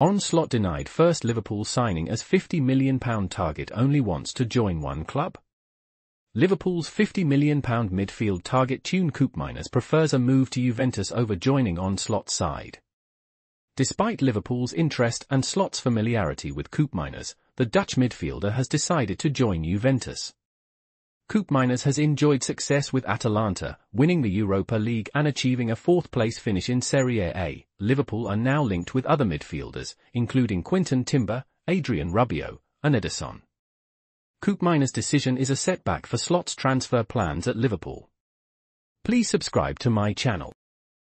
Arne Slot denied first Liverpool signing as £50 million target only wants to join one club? Liverpool's £50 million midfield target Teun Koopmeiners prefers a move to Juventus over joining Arne Slot's side. Despite Liverpool's interest and Slot's familiarity with Koopmeiners, the Dutch midfielder has decided to join Juventus. Koopmeiners has enjoyed success with Atalanta, winning the Europa League and achieving a fourth-place finish in Serie A. Liverpool are now linked with other midfielders, including Quinten Timber, Adrien Rabiot, and Ederson. Koopmeiners' decision is a setback for Slot's transfer plans at Liverpool. Please subscribe to my channel.